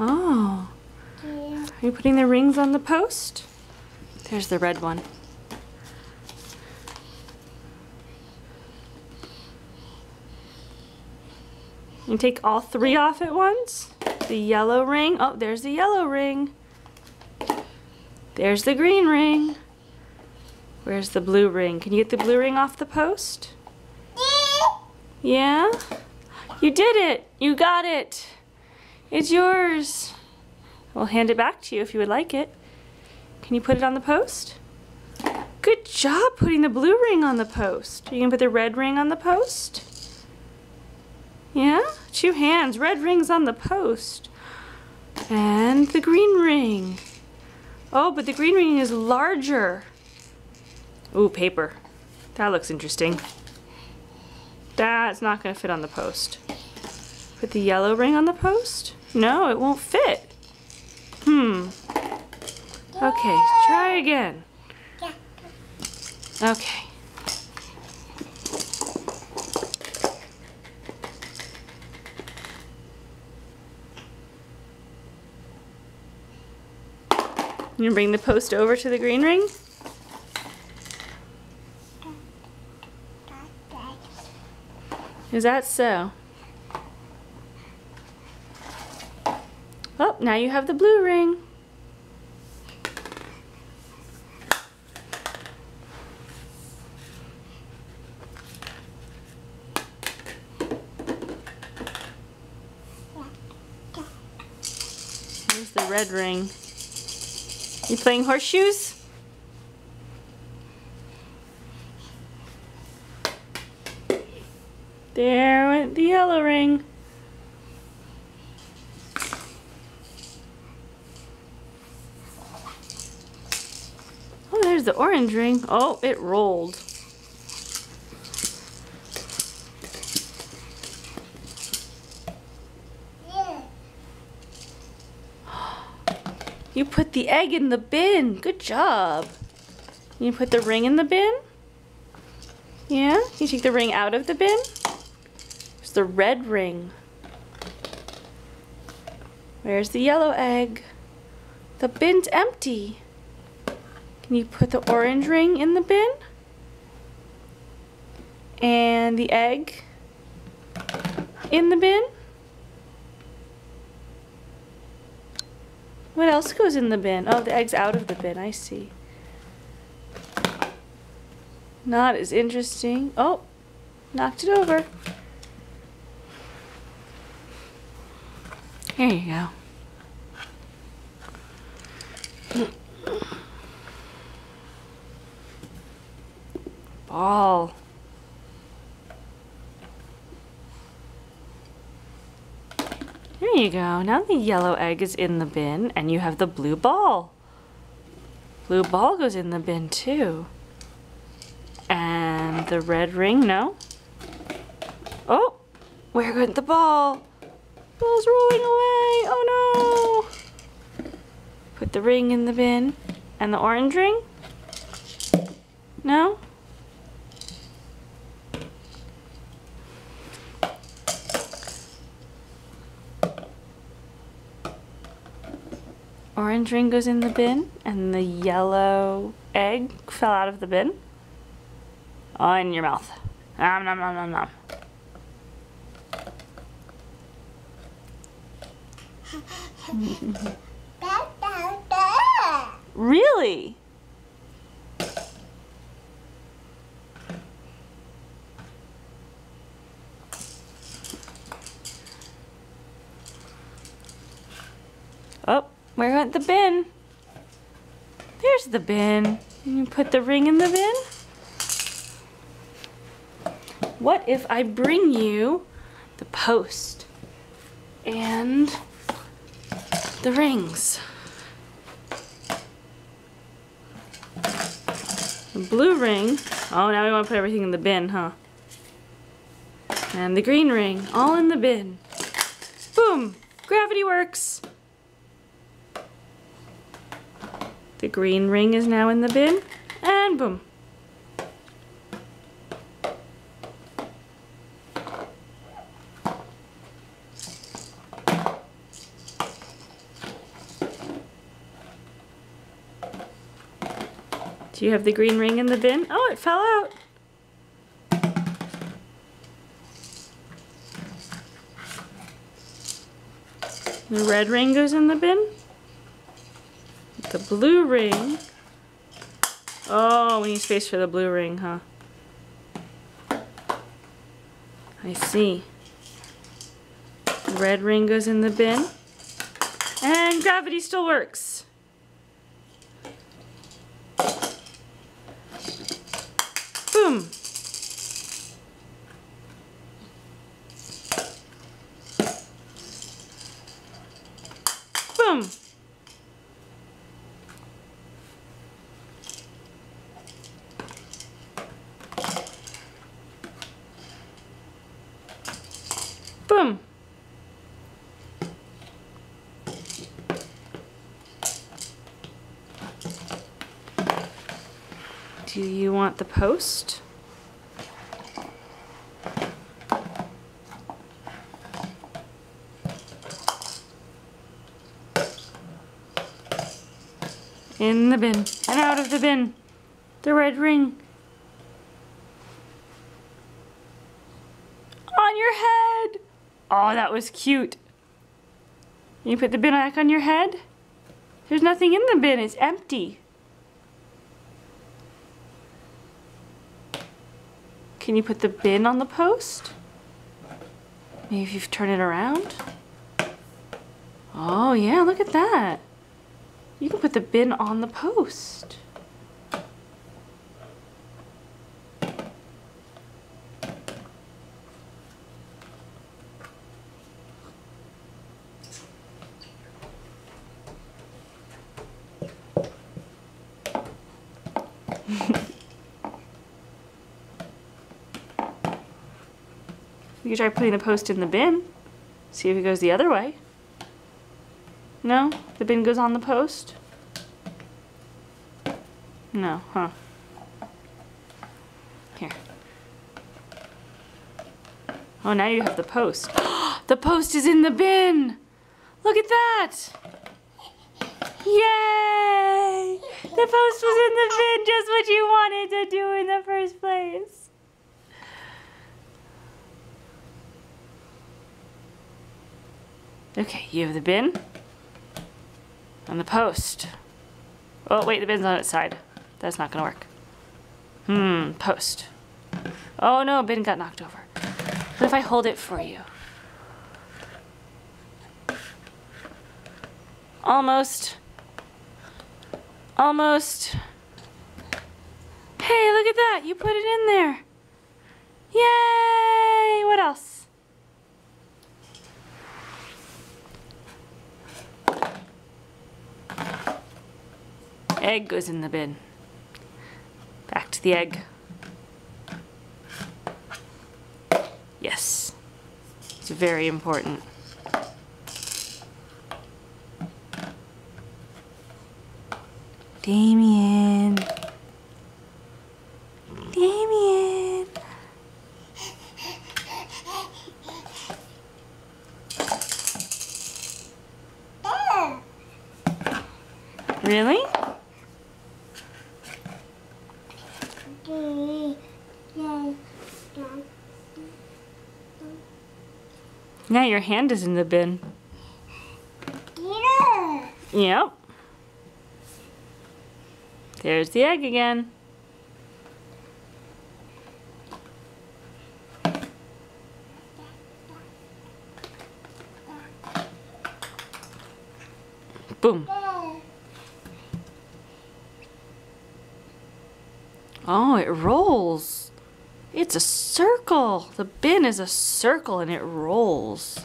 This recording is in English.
Oh. Yeah. Are you putting the rings on the post? There's the red one. You take all three off at once. The yellow ring. Oh, there's the yellow ring. There's the green ring. Where's the blue ring? Can you get the blue ring off the post? Yeah? You did it! You got it! It's yours! We'll hand it back to you if you would like it. Can you put it on the post? Good job putting the blue ring on the post. Are you gonna put the red ring on the post? Yeah? Two hands, red rings on the post. And the green ring. Oh, but the green ring is larger. Ooh, paper. That looks interesting. That's not gonna fit on the post. Put the yellow ring on the post? No, it won't fit. Hmm. Okay, try again. Okay. You bring the post over to the green ring? Is that so? Oh, now you have the blue ring. Here's the red ring. You playing horseshoes? There went the yellow ring. There's the orange ring. Oh, it rolled. You put the egg in the bin. Good job. You put the ring in the bin? Yeah? You take the ring out of the bin? There's the red ring. Where's the yellow egg? The bin's empty. You put the orange ring in the bin? And the egg in the bin? What else goes in the bin? Oh, the egg's out of the bin. I see. Not as interesting. Oh, knocked it over. Here you go. Ball. There you go. Now the yellow egg is in the bin and you have the blue ball. Blue ball goes in the bin too. And the red ring, no? Oh, where went the ball? Ball's rolling away. Oh no. Put the ring in the bin. And the orange ring? No? Orange ring goes in the bin, and the yellow egg fell out of the bin. Oh, in your mouth. Nom nom nom nom nom. Really? Oh, where went the bin? There's the bin. You put the ring in the bin? What if I bring you the post and the rings? The blue ring. Oh, now we want to put everything in the bin, huh? And the green ring, all in the bin. Boom! Gravity works! The green ring is now in the bin, and boom. Do you have the green ring in the bin? Oh, it fell out. The red ring goes in the bin. The blue ring. Oh, we need space for the blue ring, huh? I see. Red ring goes in the bin. And gravity still works. Boom. Boom. Boom. Do you want the post? In the bin and out of the bin. The red ring. On your head. Oh, that was cute. You put the bin back on your head? There's nothing in the bin, it's empty. Can you put the bin on the post? Maybe if you turn it around? Oh yeah, look at that. You can put the bin on the post. You could try putting the post in the bin. See if it goes the other way. No? The bin goes on the post? No, huh? Here. Oh, now you have the post. the post is in the bin! Look at that! Yay! The post was in the bin, just what you wanted to do in the first place. Okay, you have the bin and the post. Oh, wait, the bin's on its side. That's not gonna work. Hmm, post. Oh no, bin got knocked over. What if I hold it for you? Almost. Almost. Hey, look at that. You put it in there. Yay! What else? Egg goes in the bin. Back to the egg. Yes. It's very important. Damien. Damien. Really? Okay. Yeah. Yeah. Now your hand is in the bin. Peter. Yep. There's the egg again. Boom. Oh, it rolls. It's a circle. The bin is a circle and it rolls.